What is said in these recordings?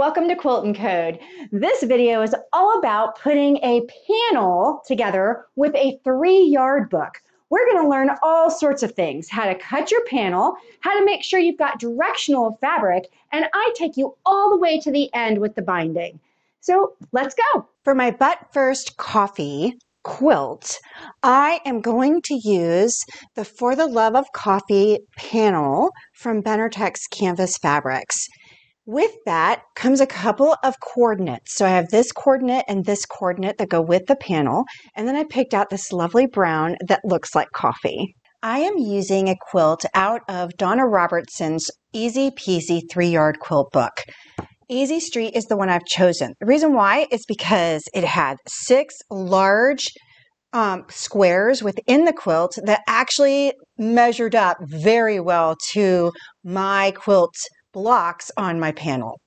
welcome to Quilt and Code. This video is all about putting a panel together with a three yard book. We're gonna learn all sorts of things, how to cut your panel, how to make sure you've got directional fabric, and I take you all the way to the end with the binding. So let's go. For my But first Coffee quilt, I am going to use the For the Love of Coffee panel from Benartex Kanvas Fabrics. With that comes a couple of coordinates. So I have this coordinate and this coordinate that go with the panel. And then I picked out this lovely brown that looks like coffee. I am using a quilt out of Donna Robertson's Easy Peasy three yard quilt book. Easy Street is the one I've chosen. The reason why is because it had six large um, squares within the quilt that actually measured up very well to my quilt blocks on my panel.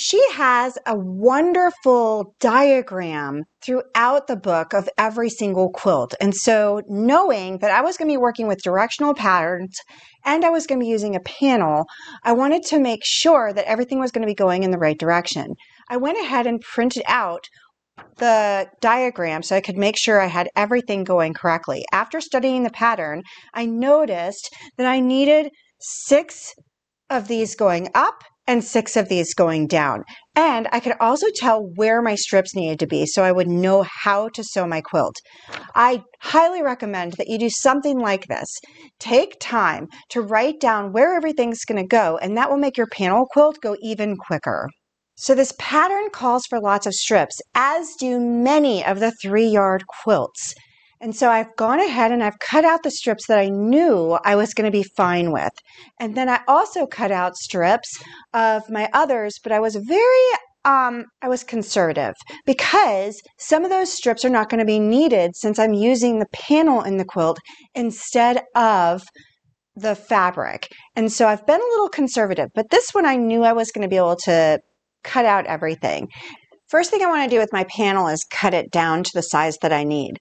She has a wonderful diagram throughout the book of every single quilt. And so, knowing that I was going to be working with directional patterns and I was going to be using a panel, I wanted to make sure that everything was going to be going in the right direction. I went ahead and printed out the diagram so I could make sure I had everything going correctly. After studying the pattern, I noticed that I needed six of these going up and six of these going down. And I could also tell where my strips needed to be so I would know how to sew my quilt. I highly recommend that you do something like this. Take time to write down where everything's going to go, and that will make your panel quilt go even quicker. So this pattern calls for lots of strips, as do many of the three yard quilts. And so I've gone ahead and I've cut out the strips that I knew I was going to be fine with. And then I also cut out strips of my others, but I was very um, I was conservative because some of those strips are not going to be needed since I'm using the panel in the quilt instead of the fabric. And so I've been a little conservative, but this one I knew I was going to be able to cut out everything. First thing I want to do with my panel is cut it down to the size that I need.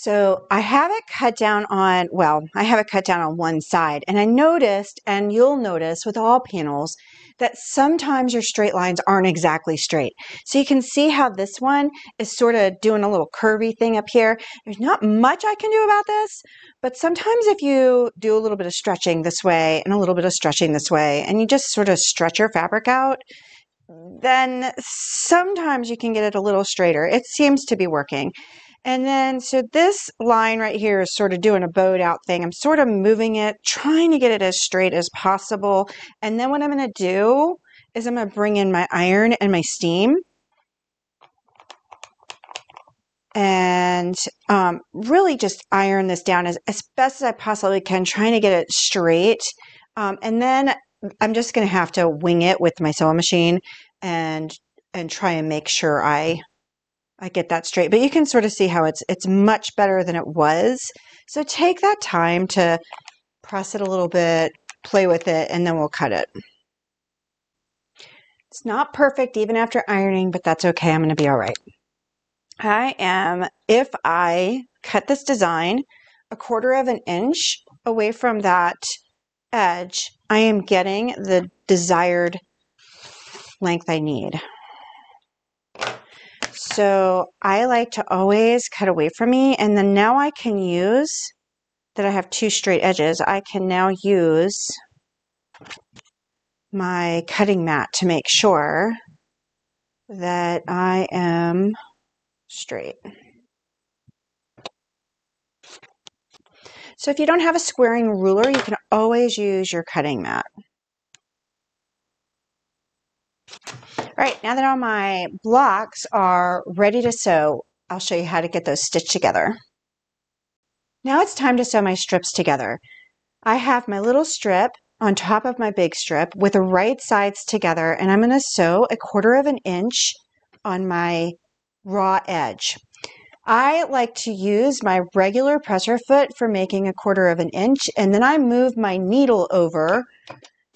So I have it cut down on, well, I have it cut down on one side. And I noticed, and you'll notice with all panels, that sometimes your straight lines aren't exactly straight. So you can see how this one is sort of doing a little curvy thing up here. There's not much I can do about this, but sometimes if you do a little bit of stretching this way and a little bit of stretching this way, and you just sort of stretch your fabric out, then sometimes you can get it a little straighter. It seems to be working. And then, so this line right here is sort of doing a bowed out thing. I'm sort of moving it, trying to get it as straight as possible. And then what I'm going to do is I'm going to bring in my iron and my steam. And um, really just iron this down as, as best as I possibly can, trying to get it straight. Um, and then I'm just going to have to wing it with my sewing machine and and try and make sure I I get that straight. But you can sort of see how it's it's much better than it was. So take that time to press it a little bit, play with it, and then we'll cut it. It's not perfect even after ironing, but that's okay. I'm going to be all right. I am, if I cut this design a quarter of an inch away from that edge, I am getting the desired length I need. So I like to always cut away from me. And then now I can use that I have two straight edges. I can now use my cutting mat to make sure that I am straight. So if you don't have a squaring ruler, you can always use your cutting mat. All right, now that all my blocks are ready to sew, I'll show you how to get those stitched together. Now it's time to sew my strips together. I have my little strip on top of my big strip with the right sides together and I'm going to sew a quarter of an inch on my raw edge. I like to use my regular presser foot for making a quarter of an inch and then I move my needle over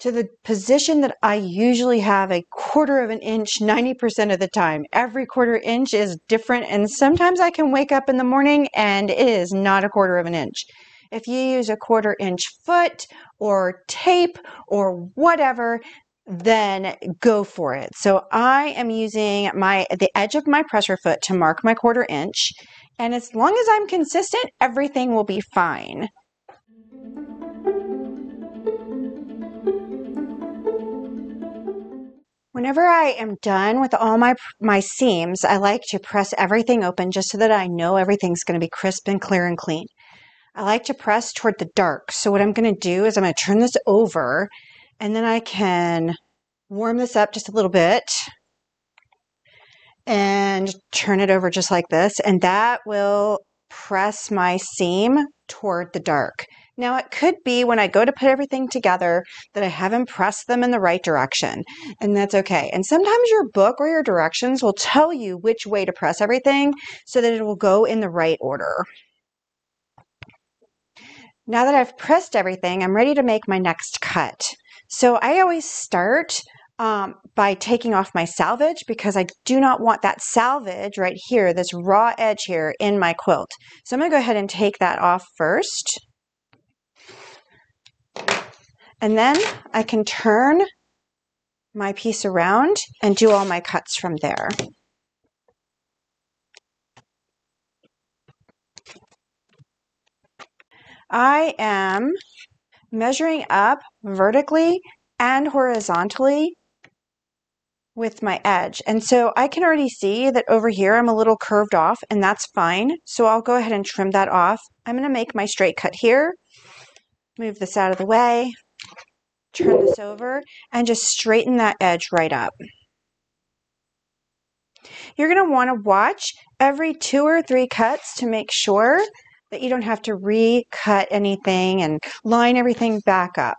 to the position that I usually have a quarter of an inch 90% of the time. Every quarter inch is different, and sometimes I can wake up in the morning and it is not a quarter of an inch. If you use a quarter inch foot or tape or whatever, then go for it. So I am using my the edge of my pressure foot to mark my quarter inch. And as long as I'm consistent, everything will be fine. Whenever I am done with all my, my seams, I like to press everything open just so that I know everything's going to be crisp and clear and clean. I like to press toward the dark. So what I'm going to do is I'm going to turn this over and then I can warm this up just a little bit and turn it over just like this. And that will press my seam toward the dark. Now, it could be when I go to put everything together that I haven't pressed them in the right direction, and that's okay. And sometimes your book or your directions will tell you which way to press everything so that it will go in the right order. Now that I've pressed everything, I'm ready to make my next cut. So I always start um, by taking off my salvage because I do not want that salvage right here, this raw edge here in my quilt. So I'm going to go ahead and take that off first. And then I can turn my piece around and do all my cuts from there. I am measuring up vertically and horizontally with my edge. And so I can already see that over here I'm a little curved off and that's fine. So I'll go ahead and trim that off. I'm going to make my straight cut here, move this out of the way, turn this over, and just straighten that edge right up. You're going to want to watch every two or three cuts to make sure that you don't have to recut anything and line everything back up.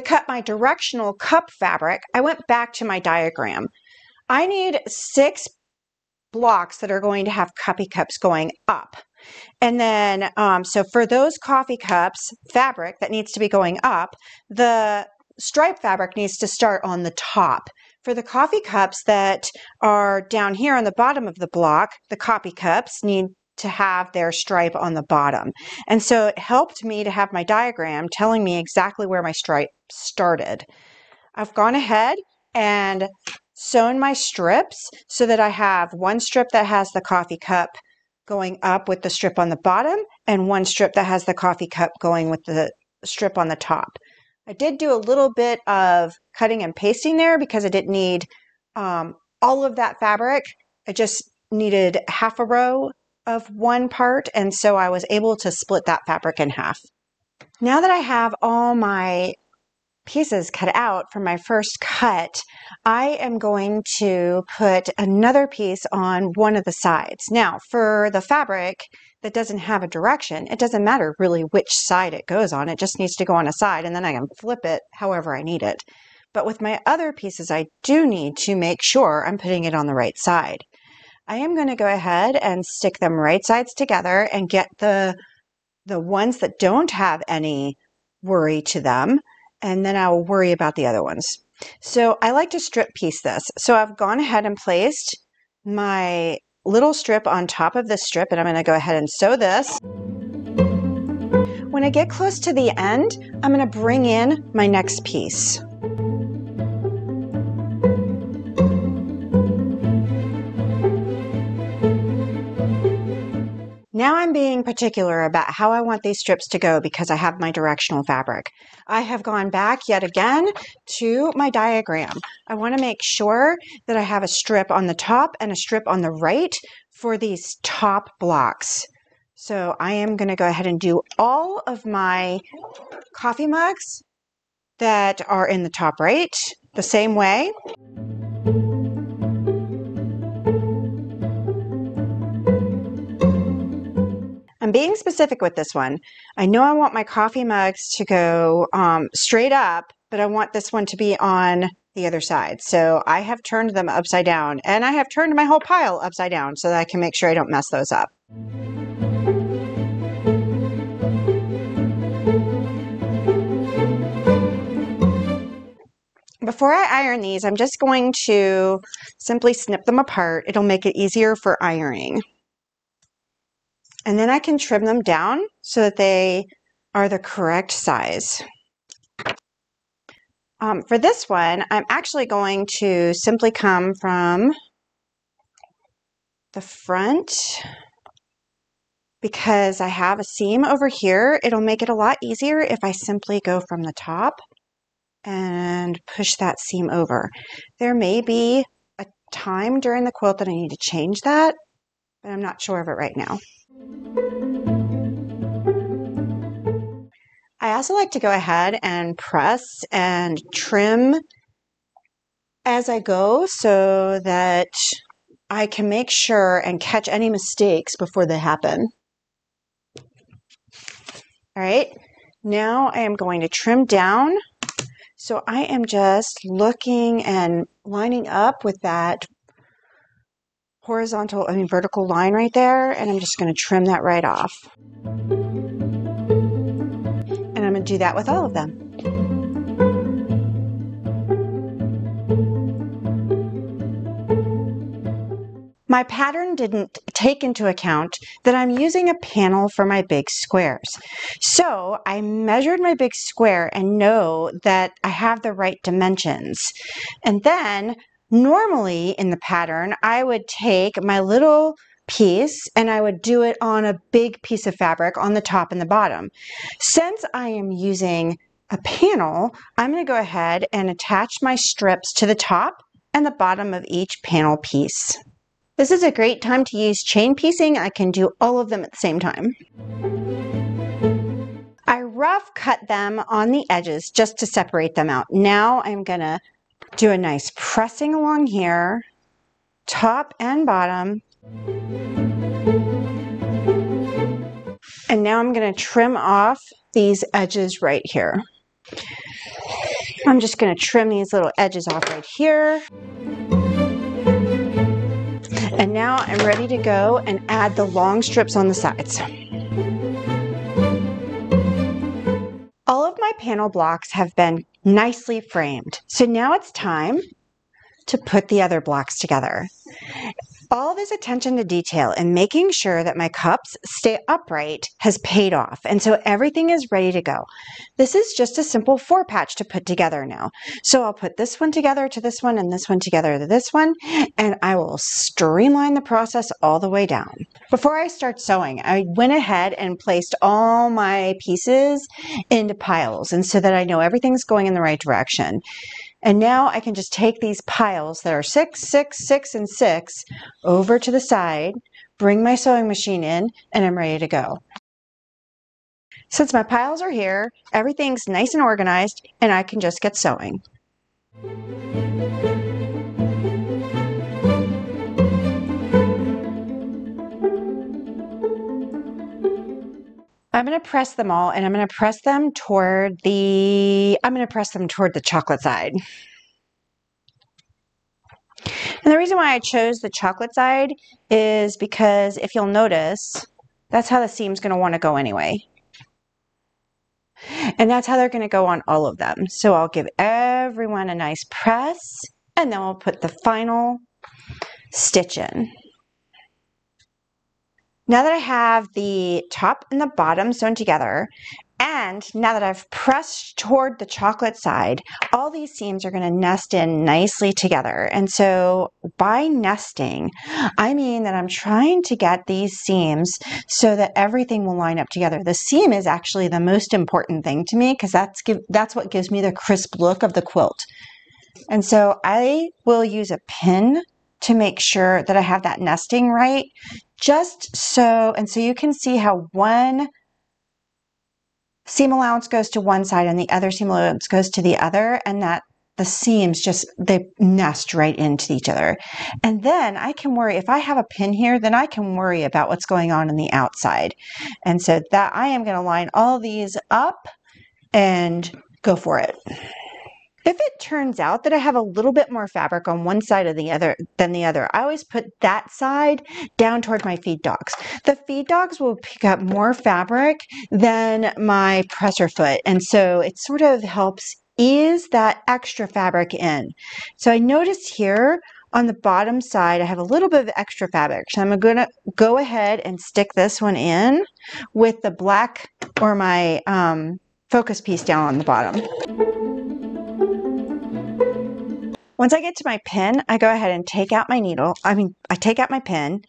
To cut my directional cup fabric, I went back to my diagram. I need six blocks that are going to have cuppy cups going up. And then, um, so for those coffee cups fabric that needs to be going up, the stripe fabric needs to start on the top. For the coffee cups that are down here on the bottom of the block, the coffee cups need to have their stripe on the bottom. And so it helped me to have my diagram telling me exactly where my stripe started. I've gone ahead and sewn my strips so that I have one strip that has the coffee cup going up with the strip on the bottom and one strip that has the coffee cup going with the strip on the top. I did do a little bit of cutting and pasting there because I didn't need um, all of that fabric. I just needed half a row of one part, and so I was able to split that fabric in half. Now that I have all my pieces cut out for my first cut, I am going to put another piece on one of the sides. Now, for the fabric that doesn't have a direction, it doesn't matter really which side it goes on. It just needs to go on a side and then I can flip it however I need it. But with my other pieces, I do need to make sure I'm putting it on the right side. I am going to go ahead and stick them right sides together and get the, the ones that don't have any worry to them, and then I will worry about the other ones. So I like to strip piece this. So I've gone ahead and placed my little strip on top of this strip, and I'm going to go ahead and sew this. When I get close to the end, I'm going to bring in my next piece. Now I'm being particular about how I want these strips to go because I have my directional fabric. I have gone back yet again to my diagram. I want to make sure that I have a strip on the top and a strip on the right for these top blocks. So I am going to go ahead and do all of my coffee mugs that are in the top right the same way. I'm being specific with this one. I know I want my coffee mugs to go um, straight up, but I want this one to be on the other side. So I have turned them upside down and I have turned my whole pile upside down so that I can make sure I don't mess those up. before I iron these, I'm just going to simply snip them apart. It'll make it easier for ironing. And then I can trim them down so that they are the correct size. Um, for this one, I'm actually going to simply come from the front because I have a seam over here. It'll make it a lot easier if I simply go from the top and push that seam over. There may be a time during the quilt that I need to change that, but I'm not sure of it right now. I also like to go ahead and press and trim as I go so that I can make sure and catch any mistakes before they happen. All right, now I am going to trim down. So I am just looking and lining up with that horizontal, I mean vertical line right there, and I'm just going to trim that right off. And I'm going to do that with all of them. My pattern didn't take into account that I'm using a panel for my big squares. So I measured my big square and know that I have the right dimensions. And then normally in the pattern, I would take my little piece and I would do it on a big piece of fabric on the top and the bottom. Since I am using a panel, I'm going to go ahead and attach my strips to the top and the bottom of each panel piece. This is a great time to use chain piecing. I can do all of them at the same time. I rough cut them on the edges just to separate them out. Now I'm going to do a nice pressing along here, top and bottom. And now I'm going to trim off these edges right here. I'm just going to trim these little edges off right here. And now I'm ready to go and add the long strips on the sides. All of my panel blocks have been nicely framed. So now it's time to put the other blocks together. All this attention to detail and making sure that my cups stay upright has paid off. And so everything is ready to go. This is just a simple four patch to put together now. So I'll put this one together to this one and this one together to this one, and I will streamline the process all the way down. Before I start sewing, I went ahead and placed all my pieces into piles and so that I know everything's going in the right direction. And now I can just take these piles that are six, six, six, and six over to the side, bring my sewing machine in, and I'm ready to go. Since my piles are here, everything's nice and organized, and I can just get sewing. I'm going to press them all and I'm going to press them toward the, I'm going to press them toward the chocolate side. And the reason why I chose the chocolate side is because if you'll notice, that's how the seam's going to want to go anyway. And that's how they're going to go on all of them. So I'll give everyone a nice press and then we'll put the final stitch in. Now that I have the top and the bottom sewn together, and now that I've pressed toward the chocolate side, all these seams are going to nest in nicely together. And so by nesting, I mean that I'm trying to get these seams so that everything will line up together. The seam is actually the most important thing to me because that's, that's what gives me the crisp look of the quilt. And so I will use a pin to make sure that I have that nesting right just so, and so you can see how one seam allowance goes to one side and the other seam allowance goes to the other and that the seams just they nest right into each other. And then i can worry if i have a pin here then i can worry about what's going on in the outside. And so that i am going to line all these up and go for it if it turns out that I have a little bit more fabric on one side of the other than the other, I always put that side down toward my feed dogs. The feed dogs will pick up more fabric than my presser foot. And so it sort of helps ease that extra fabric in. So I noticed here on the bottom side, I have a little bit of extra fabric. So I'm going to go ahead and stick this one in with the black or my um, focus piece down on the bottom. Once I get to my pin, I go ahead and take out my needle. I mean, I take out my pin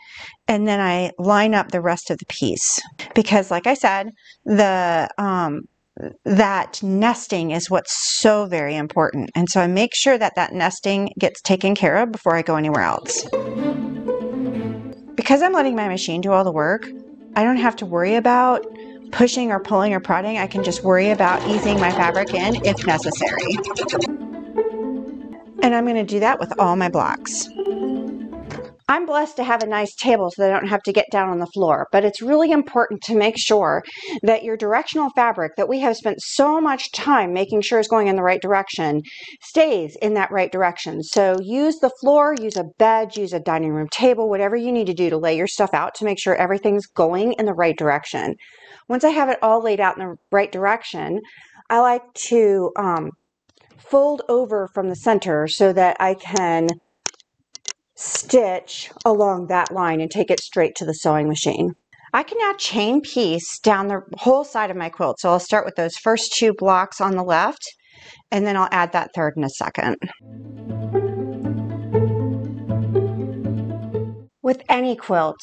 and then I line up the rest of the piece. Because like I said, the um, that nesting is what's so very important. And so I make sure that that nesting gets taken care of before I go anywhere else. Because I'm letting my machine do all the work, I don't have to worry about pushing or pulling or prodding. I can just worry about easing my fabric in if necessary. And I'm going to do that with all my blocks. I'm blessed to have a nice table so that I don't have to get down on the floor, but it's really important to make sure that your directional fabric that we have spent so much time making sure is going in the right direction stays in that right direction. So use the floor, use a bed, use a dining room table, whatever you need to do to lay your stuff out to make sure everything's going in the right direction. Once I have it all laid out in the right direction, I like to um, fold over from the center so that I can stitch along that line and take it straight to the sewing machine. I can now chain piece down the whole side of my quilt. So I'll start with those first two blocks on the left, and then I'll add that third in a second. With any quilt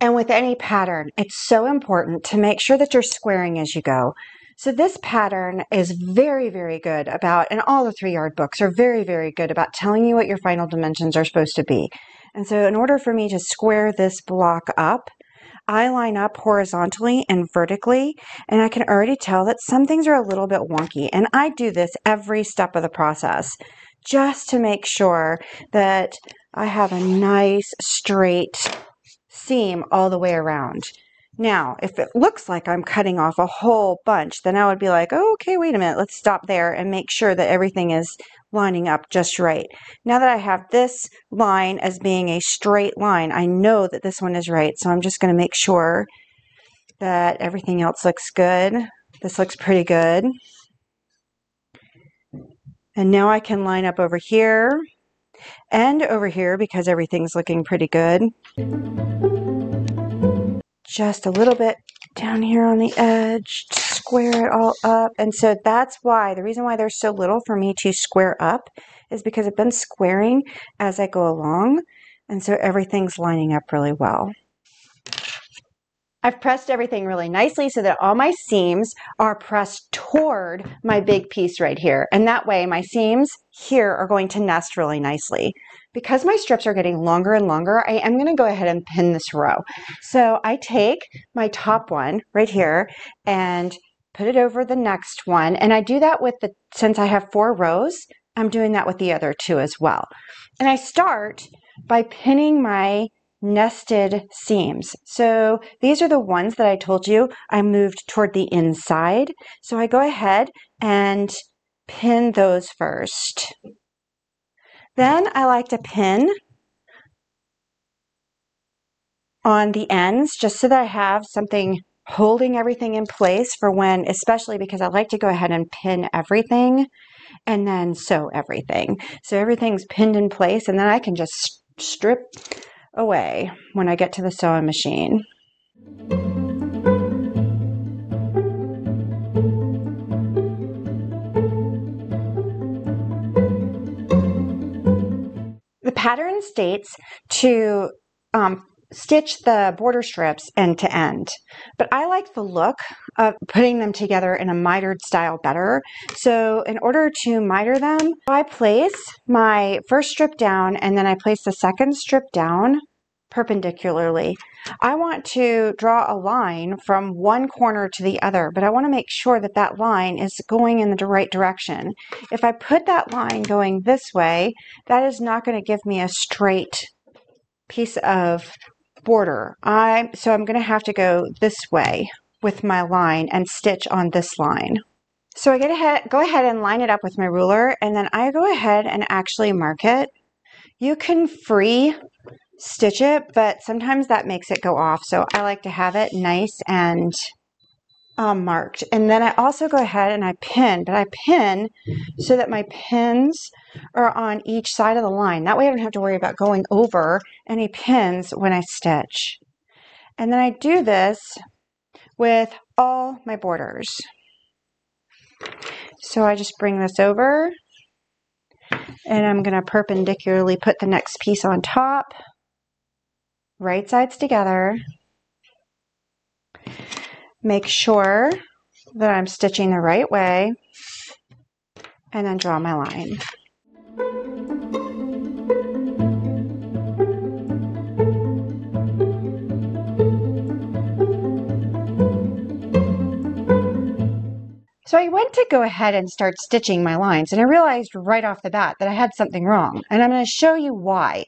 and with any pattern, it's so important to make sure that you're squaring as you go. So this pattern is very, very good about, and all the three yard books are very, very good about telling you what your final dimensions are supposed to be. And so in order for me to square this block up, I line up horizontally and vertically, and I can already tell that some things are a little bit wonky. And I do this every step of the process just to make sure that I have a nice straight seam all the way around. Now, if it looks like I'm cutting off a whole bunch, then I would be like, oh, okay, wait a minute, let's stop there and make sure that everything is lining up just right. Now that I have this line as being a straight line, I know that this one is right. So I'm just going to make sure that everything else looks good. This looks pretty good. And now I can line up over here and over here because everything's looking pretty good just a little bit down here on the edge square it all up. And so that's why, the reason why there's so little for me to square up is because I've been squaring as I go along. And so everything's lining up really well. I've pressed everything really nicely so that all my seams are pressed toward my big piece right here. And that way my seams here are going to nest really nicely. Because my strips are getting longer and longer, I am going to go ahead and pin this row. So I take my top one right here and put it over the next one. And I do that with the, since I have four rows, I'm doing that with the other two as well. And I start by pinning my nested seams. So these are the ones that I told you I moved toward the inside. So I go ahead and pin those first. Then I like to pin on the ends just so that I have something holding everything in place for when, especially because I like to go ahead and pin everything and then sew everything. So everything's pinned in place and then I can just strip away when I get to the sewing machine. Pattern states to um, stitch the border strips end to end. But I like the look of putting them together in a mitered style better. So in order to miter them, I place my first strip down and then I place the second strip down perpendicularly. I want to draw a line from one corner to the other, but I want to make sure that that line is going in the right direction. If I put that line going this way, that is not going to give me a straight piece of border. I so I'm going to have to go this way with my line and stitch on this line. So I get ahead, go ahead and line it up with my ruler and then I go ahead and actually mark it. You can free stitch it, but sometimes that makes it go off. So I like to have it nice and um, marked. And then I also go ahead and I pin, but I pin so that my pins are on each side of the line. That way I don't have to worry about going over any pins when I stitch. And then I do this with all my borders. So I just bring this over and I'm going to perpendicularly put the next piece on top, right sides together. Make sure that I'm stitching the right way and then draw my line. So I went to go ahead and start stitching my lines and I realized right off the bat that I had something wrong and I'm going to show you why.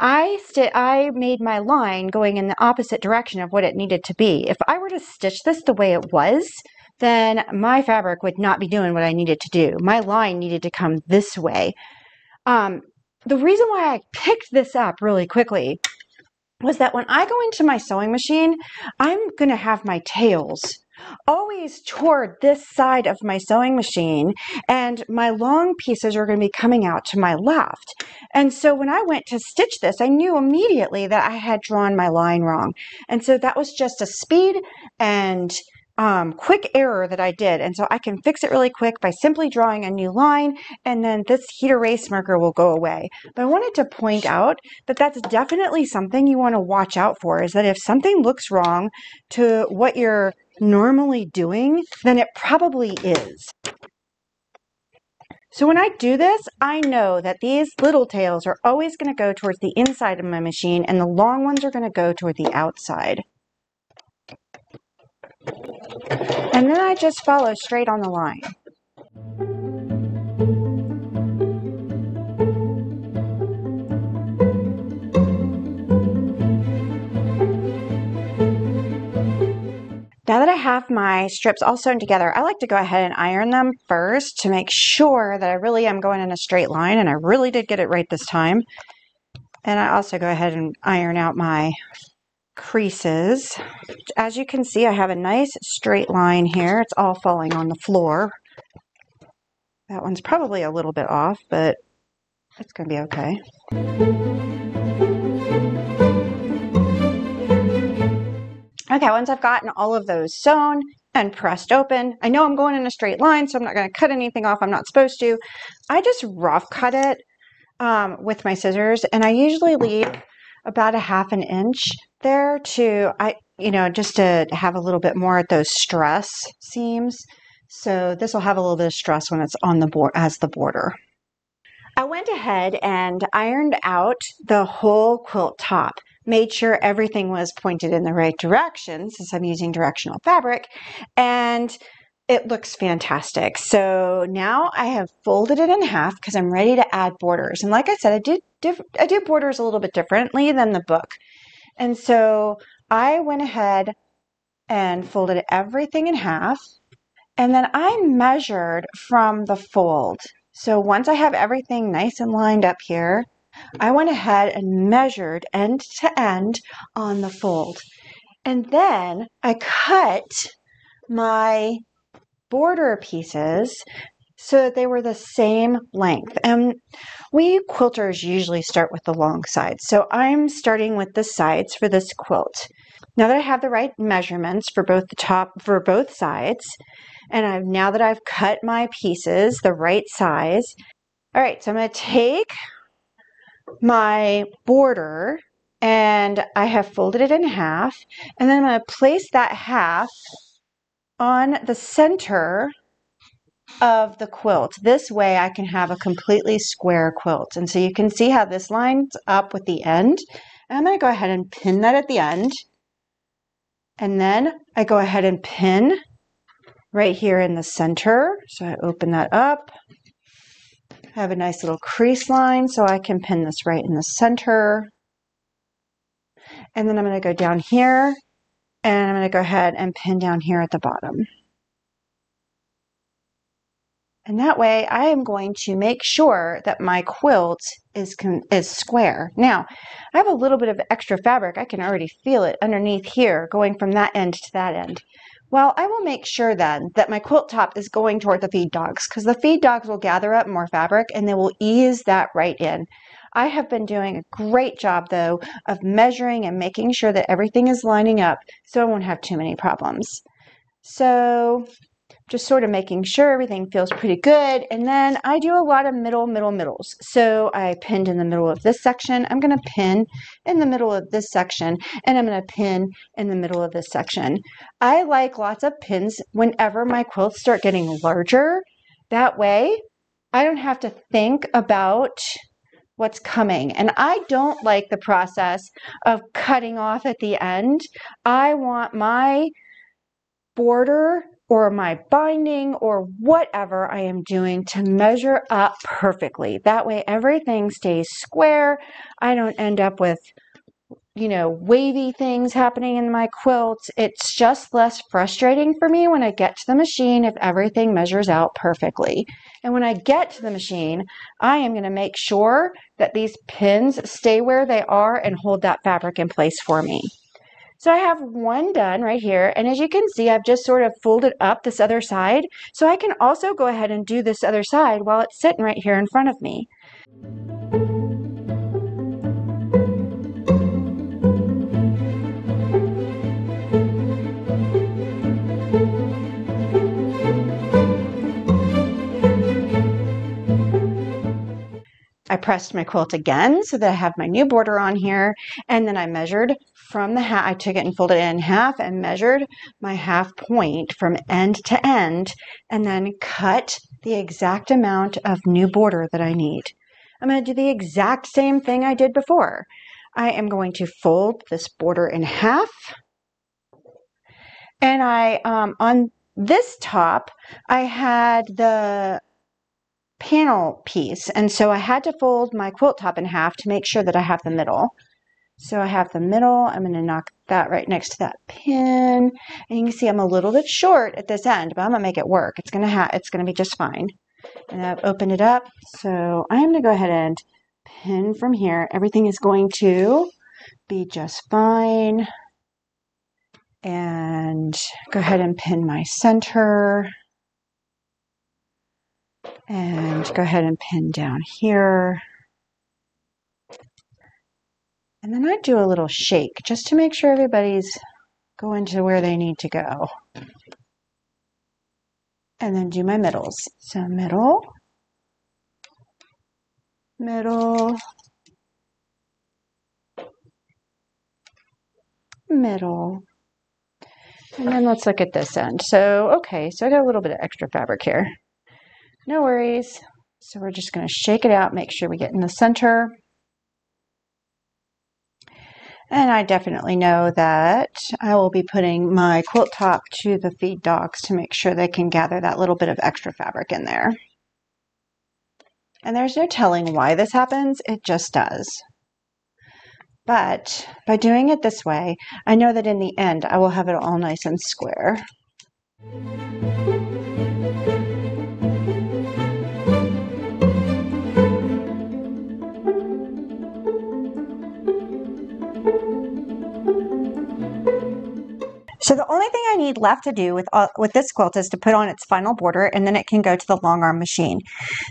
I I made my line going in the opposite direction of what it needed to be. If I were to stitch this the way it was, then my fabric would not be doing what I needed to do. My line needed to come this way. Um, the reason why I picked this up really quickly was that when I go into my sewing machine, I'm going to have my tails always toward this side of my sewing machine and my long pieces are going to be coming out to my left. And so when I went to stitch this, I knew immediately that I had drawn my line wrong. And so that was just a speed and um, quick error that I did. And so I can fix it really quick by simply drawing a new line and then this heat erase marker will go away. But I wanted to point out that that's definitely something you want to watch out for is that if something looks wrong to what you're normally doing, then it probably is. So when I do this, I know that these little tails are always going to go towards the inside of my machine and the long ones are going to go toward the outside. And then I just follow straight on the line. Now that I have my strips all sewn together, I like to go ahead and iron them first to make sure that I really am going in a straight line, and I really did get it right this time. And I also go ahead and iron out my creases. As you can see, I have a nice straight line here. It's all falling on the floor. That one's probably a little bit off, but it's going to be okay. Okay, once I've gotten all of those sewn and pressed open, I know I'm going in a straight line, so I'm not going to cut anything off I'm not supposed to. I just rough cut it um, with my scissors, and I usually leave about a half an inch there to, I, you know, just to have a little bit more at those stress seams. So this will have a little bit of stress when it's on the board as the border. I went ahead and ironed out the whole quilt top made sure everything was pointed in the right direction since I'm using directional fabric and it looks fantastic. So now I have folded it in half because I'm ready to add borders. And like I said, I did I do borders a little bit differently than the book. And so I went ahead and folded everything in half. And then I measured from the fold. So once I have everything nice and lined up here, I went ahead and measured end to end on the fold. And then I cut my border pieces so that they were the same length. And we quilters usually start with the long sides. So I'm starting with the sides for this quilt. Now that I have the right measurements for both the top for both sides, and I've now that I've cut my pieces the right size. All right, so I'm going to take my border and I have folded it in half and then I'm going to place that half on the center of the quilt. This way I can have a completely square quilt. And so you can see how this lines up with the end. And I'm going to go ahead and pin that at the end. And then I go ahead and pin right here in the center. So I open that up I have a nice little crease line so I can pin this right in the center. And then I'm going to go down here and I'm going to go ahead and pin down here at the bottom. And that way I am going to make sure that my quilt is, is square. Now, I have a little bit of extra fabric. I can already feel it underneath here going from that end to that end. Well, I will make sure then that my quilt top is going toward the feed dogs because the feed dogs will gather up more fabric and they will ease that right in. I have been doing a great job though of measuring and making sure that everything is lining up so I won't have too many problems. So just sort of making sure everything feels pretty good. And then I do a lot of middle, middle, middles. So I pinned in the middle of this section. I'm going to pin in the middle of this section, and I'm going to pin in the middle of this section. I like lots of pins whenever my quilts start getting larger. That way, I don't have to think about what's coming. And I don't like the process of cutting off at the end. I want my border or my binding or whatever I am doing to measure up perfectly. That way everything stays square. I don't end up with you know, wavy things happening in my quilts. It's just less frustrating for me when I get to the machine if everything measures out perfectly. And when I get to the machine, I am going to make sure that these pins stay where they are and hold that fabric in place for me. So I have one done right here. And as you can see, I've just sort of folded up this other side. So I can also go ahead and do this other side while it's sitting right here in front of me. Pressed my quilt again so that I have my new border on here. And then I measured from the hat, I took it and folded it in half and measured my half point from end to end and then cut the exact amount of new border that I need. I'm going to do the exact same thing I did before. I am going to fold this border in half. And I, um, on this top, I had the panel piece. And so I had to fold my quilt top in half to make sure that I have the middle. So I have the middle. I'm going to knock that right next to that pin. And you can see I'm a little bit short at this end, but I'm going to make it work. It's going to have it's going to be just fine. And I've opened it up. So I'm going to go ahead and pin from here. Everything is going to be just fine. And go ahead and pin my center and go ahead and pin down here. And then I do a little shake just to make sure everybody's going to where they need to go. And then do my middles. So middle, middle, middle. And then let's look at this end. So, okay, so I got a little bit of extra fabric here. No worries. So we're just going to shake it out, make sure we get in the center. And I definitely know that I will be putting my quilt top to the feed dogs to make sure they can gather that little bit of extra fabric in there. And there's no telling why this happens, it just does. But by doing it this way, I know that in the end I will have it all nice and square. So the only thing I need left to do with, uh, with this quilt is to put on its final border and then it can go to the long arm machine.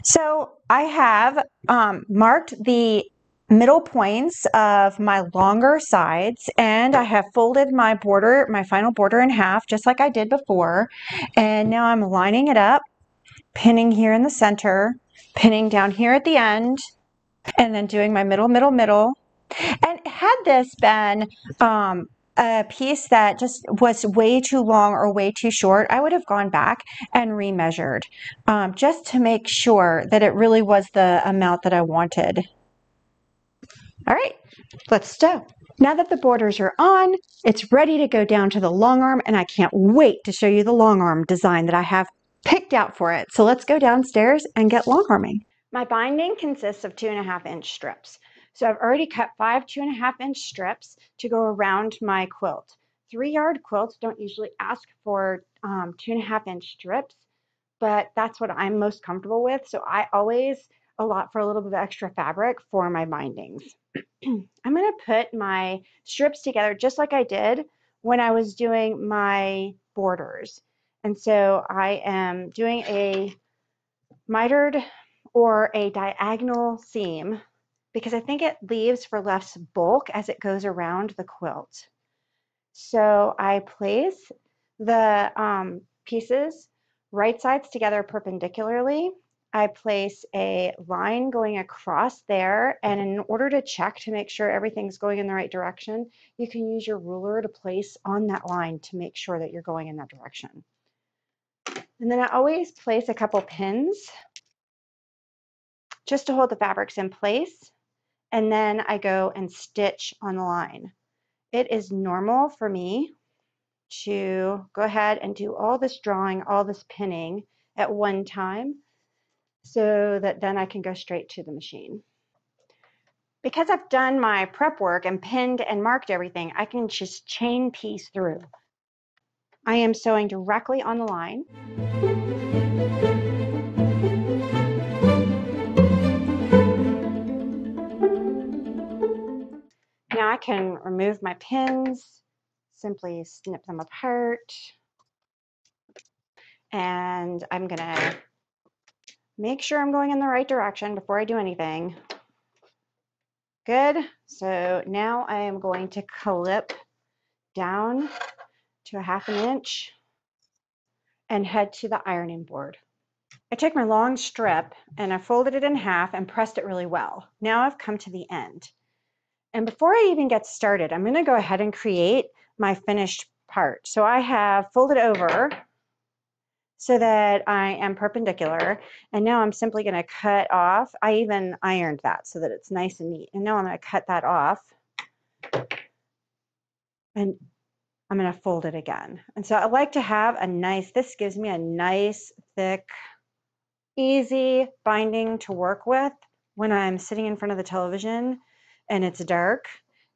So I have um, marked the middle points of my longer sides and I have folded my border, my final border in half just like I did before. And now I'm lining it up, pinning here in the center, pinning down here at the end, and then doing my middle, middle, middle. And had this been um, a piece that just was way too long or way too short, I would have gone back and remeasured um, just to make sure that it really was the amount that I wanted. All right, let's sew. Now that the borders are on, it's ready to go down to the long arm and I can't wait to show you the long arm design that I have picked out for it. So let's go downstairs and get long arming. My binding consists of two and a half inch strips. So I've already cut five two and a half inch strips to go around my quilt. Three yard quilts don't usually ask for um, two and a half inch strips, but that's what I'm most comfortable with. So I always allot for a little bit of extra fabric for my bindings. I'm going to put my strips together just like I did when I was doing my borders. And so I am doing a mitered or a diagonal seam because I think it leaves for less bulk as it goes around the quilt. So I place the um, pieces right sides together perpendicularly. I place a line going across there and in order to check to make sure everything's going in the right direction, you can use your ruler to place on that line to make sure that you're going in that direction. And then I always place a couple pins just to hold the fabrics in place. And then I go and stitch on the line. It is normal for me to go ahead and do all this drawing, all this pinning at one time so that then I can go straight to the machine. Because I've done my prep work and pinned and marked everything, I can just chain piece through. I am sewing directly on the line. Can remove my pins, simply snip them apart. And I'm gonna make sure I'm going in the right direction before I do anything. Good, so now I am going to clip down to a half an inch and head to the ironing board. I took my long strip and I folded it in half and pressed it really well. Now I've come to the end. And before I even get started, I'm gonna go ahead and create my finished part. So I have folded over so that I am perpendicular. And now I'm simply gonna cut off. I even ironed that so that it's nice and neat. And now I'm gonna cut that off. And I'm going to fold it again. And so I like to have a nice, this gives me a nice, thick, easy binding to work with when I'm sitting in front of the television and it's dark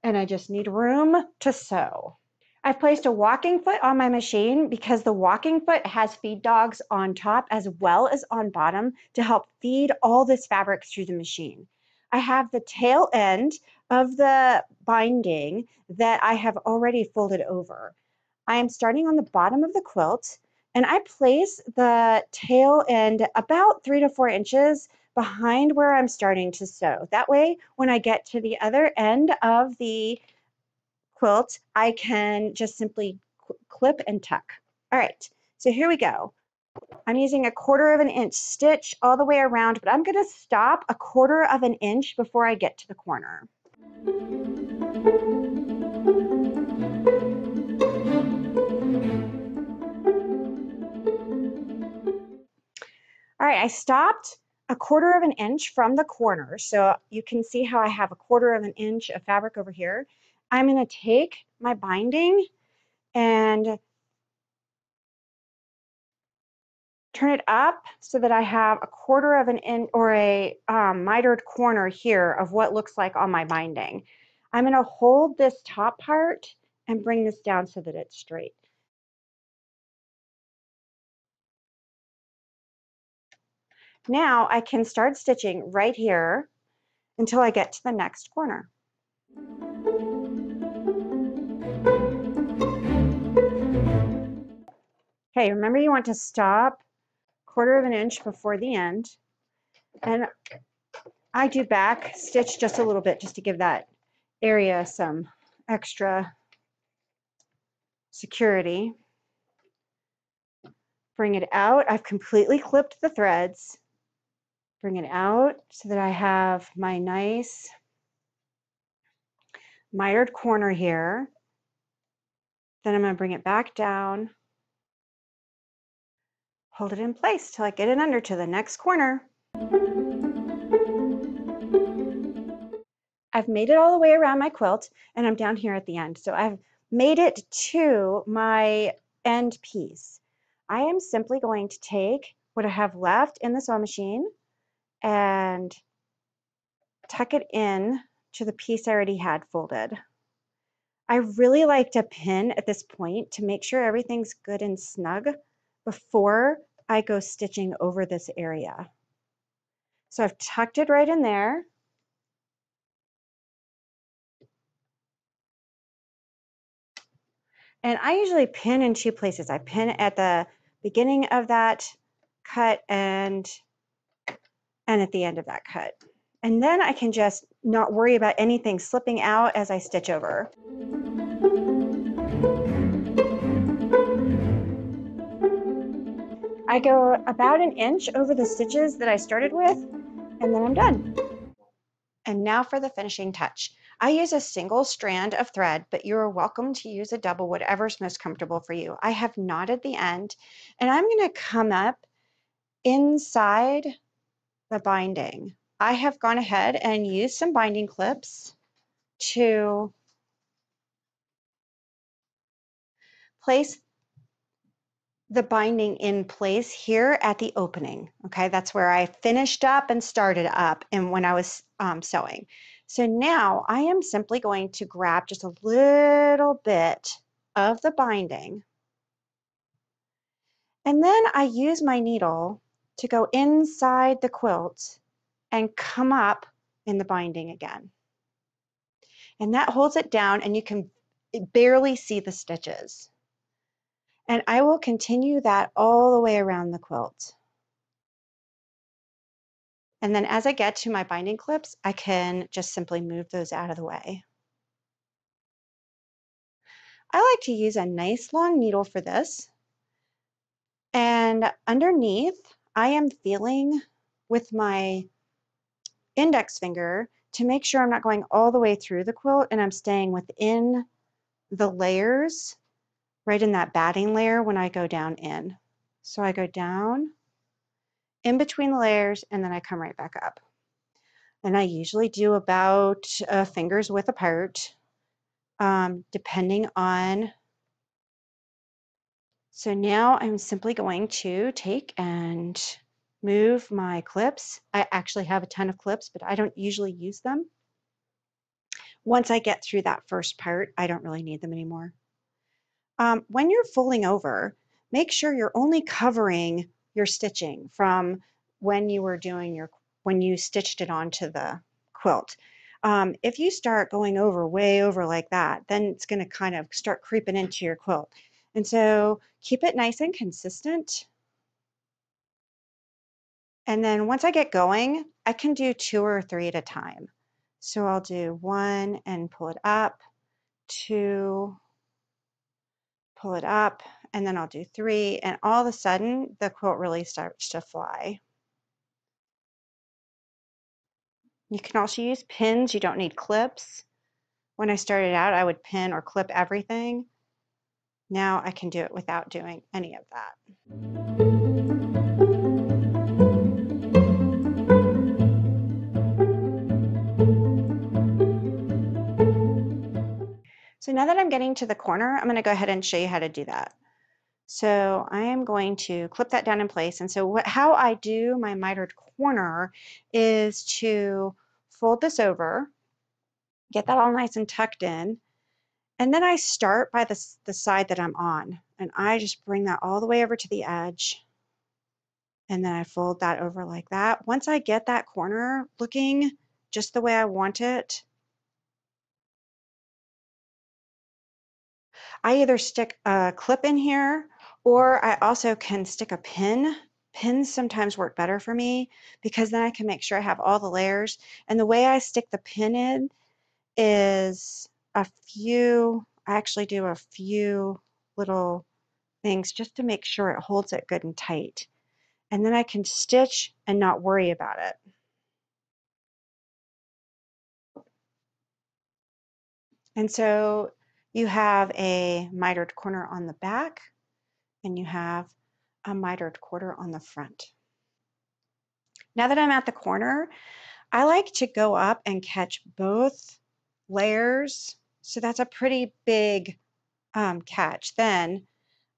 and I just need room to sew. I've placed a walking foot on my machine because the walking foot has feed dogs on top as well as on bottom to help feed all this fabric through the machine. I have the tail end of the binding that I have already folded over. I am starting on the bottom of the quilt and I place the tail end about three to four inches behind where I'm starting to sew. That way, when I get to the other end of the quilt, I can just simply clip and tuck. All right, so here we go. I'm using a quarter of an inch stitch all the way around, but I'm gonna stop a quarter of an inch before I get to the corner. All right, I stopped a quarter of an inch from the corner. So you can see how I have a quarter of an inch of fabric over here. I'm gonna take my binding and turn it up so that I have a quarter of an inch or a um, mitered corner here of what looks like on my binding. I'm going to hold this top part and bring this down so that it's straight. Now I can start stitching right here until I get to the next corner. Okay, remember you want to stop quarter of an inch before the end. And I do back stitch just a little bit just to give that area some extra security. Bring it out. I've completely clipped the threads. Bring it out so that I have my nice mitered corner here. Then I'm going to bring it back down hold it in place till I get it under to the next corner. I've made it all the way around my quilt and I'm down here at the end. So I've made it to my end piece. I am simply going to take what I have left in the sewing machine and tuck it in to the piece I already had folded. I really like to pin at this point to make sure everything's good and snug before I go stitching over this area. So I've tucked it right in there. And I usually pin in two places. I pin at the beginning of that cut and and at the end of that cut. And then I can just not worry about anything slipping out as I stitch over. I go about an inch over the stitches that I started with, and then I'm done. And now for the finishing touch. I use a single strand of thread, but you are welcome to use a double, whatever's most comfortable for you. I have knotted the end, and I'm gonna come up inside the binding. I have gone ahead and used some binding clips to place the binding in place here at the opening. Okay, that's where I finished up and started up and when I was um, sewing. So now I am simply going to grab just a little bit of the binding and then I use my needle to go inside the quilt and come up in the binding again. And that holds it down and you can barely see the stitches. And I will continue that all the way around the quilt. And then as I get to my binding clips, I can just simply move those out of the way. I like to use a nice long needle for this. And underneath, I am feeling with my index finger to make sure I'm not going all the way through the quilt and I'm staying within the layers right in that batting layer when I go down in. So I go down in between the layers and then I come right back up. And I usually do about a finger's width apart, um, depending on. So now I'm simply going to take and move my clips. I actually have a ton of clips, but I don't usually use them. Once I get through that first part, I don't really need them anymore. Um, when you're folding over, make sure you're only covering your stitching from when you were doing your, when you stitched it onto the quilt. Um, if you start going over way over like that, then it's going to kind of start creeping into your quilt. And so keep it nice and consistent and then once I get going, I can do two or three at a time. So I'll do one and pull it up, two, pull it up, and then I'll do three. And all of a sudden, the quilt really starts to fly. You can also use pins. You don't need clips. When I started out, I would pin or clip everything. Now I can do it without doing any of that. So now that I'm getting to the corner, I'm going to go ahead and show you how to do that. So I am going to clip that down in place. And so what, how I do my mitered corner is to fold this over, get that all nice and tucked in, and then I start by the, the side that I'm on. And I just bring that all the way over to the edge. And then I fold that over like that. Once I get that corner looking just the way I want it, I either stick a clip in here or I also can stick a pin. Pins sometimes work better for me because then I can make sure I have all the layers. And the way I stick the pin in is a few, I actually do a few little things just to make sure it holds it good and tight. And then I can stitch and not worry about it. And so you have a mitered corner on the back and you have a mitered quarter on the front. Now that I'm at the corner, I like to go up and catch both layers. So that's a pretty big um, catch. Then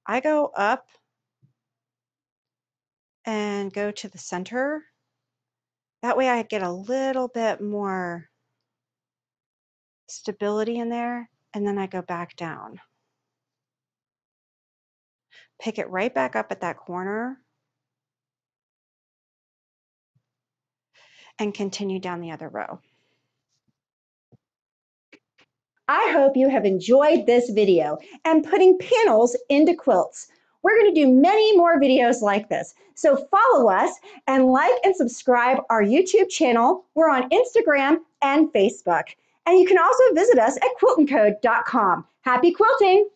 I go up and go to the center. That way I get a little bit more stability in there and then I go back down. Pick it right back up at that corner and continue down the other row. I hope you have enjoyed this video and putting panels into quilts. We're going to do many more videos like this. So follow us and like and subscribe our YouTube channel. We're on Instagram and Facebook. And you can also visit us at quilt-n-code.com. Happy quilting!